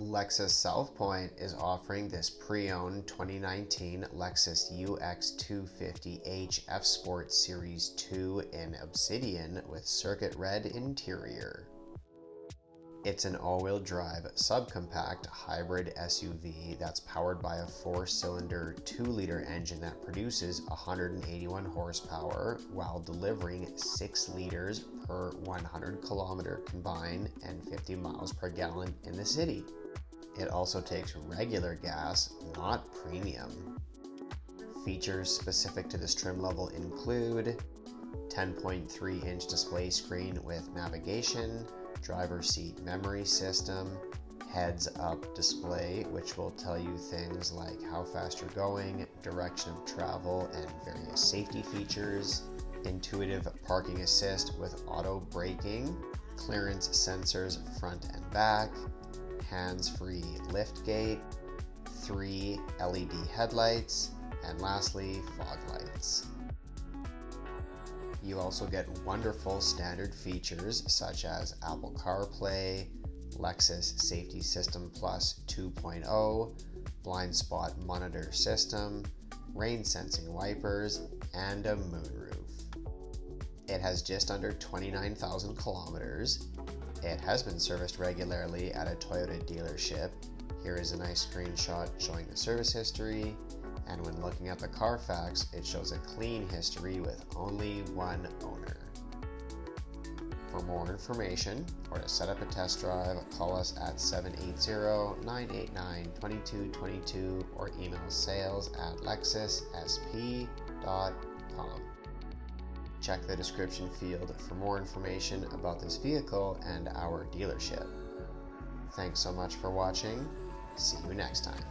Lexus South Pointe is offering this pre-owned 2019 Lexus UX250H F Sport Series 2 in Obsidian with circuit red interior. It's an all-wheel drive subcompact hybrid SUV that's powered by a four-cylinder 2-liter engine that produces 181 horsepower while delivering 6 liters per 100 kilometer combined and 50 miles per gallon in the city. It also takes regular gas, not premium. Features specific to this trim level include 10.3 inch display screen with navigation, driver seat memory system, heads up display, which will tell you things like how fast you're going, direction of travel, and various safety features, intuitive parking assist with auto braking, clearance sensors front and back, hands free lift gate, three LED headlights, and lastly, fog lights. You also get wonderful standard features such as Apple CarPlay, Lexus Safety System Plus 2.0, blind spot monitor system, rain sensing wipers, and a moonroof. It has just under 29,000 kilometers. It has been serviced regularly at a Toyota dealership. Here is a nice screenshot showing the service history, and when looking at the Carfax, it shows a clean history with only one owner. For more information or to set up a test drive, call us at 780-989-2222 or email sales at lexussp.com. Check the description field for more information about this vehicle and our dealership. Thanks so much for watching. See you next time.